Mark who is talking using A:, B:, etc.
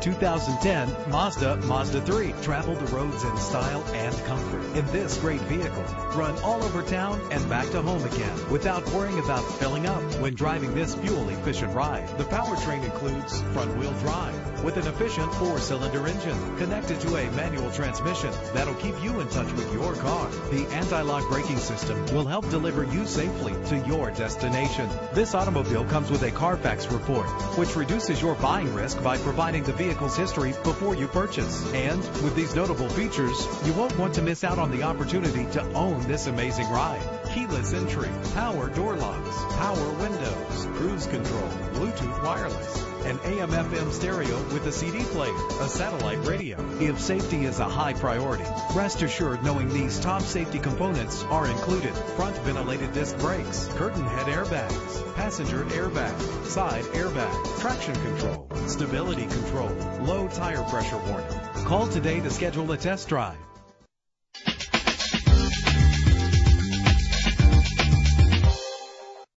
A: 2010 Mazda Mazda 3. Travel the roads in style and comfort in this great vehicle. Run all over town and back to home again without worrying about filling up when driving this fuel-efficient ride. The powertrain includes front-wheel drive with an efficient four-cylinder engine connected to a manual transmission that'll keep you in touch with your car. The anti-lock braking system will help deliver you safely to your destination. This automobile comes with a Carfax report, which reduces your buying risk by providing the vehicle's history before you purchase. And with these notable features, you won't want to miss out on the opportunity to own this amazing ride. Keyless entry, power door locks, power windows, cruise control, Bluetooth wireless, an AM FM stereo with a CD player, a satellite radio. If safety is a high priority, rest assured knowing these top safety components are included. Front ventilated disc brakes, curtain head airbags, passenger airbag, side airbag, traction control, stability control, low tire pressure warning. Call today to schedule a test drive.